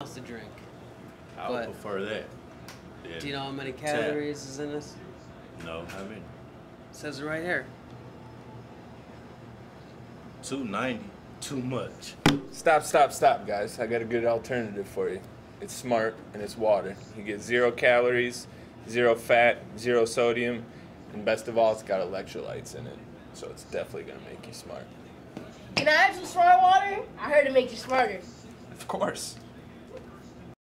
else to drink. I But- would prefer that. Yeah. Do you know how many calories is in this? No, I mean, It says it right here. 290, too much. Stop, stop, stop, guys. I got a good alternative for you. It's smart and it's water. You get zero calories, zero fat, zero sodium, and best of all, it's got electrolytes in it. So it's definitely gonna make you smart. Can I have some smart water? I heard it makes you smarter. Of course.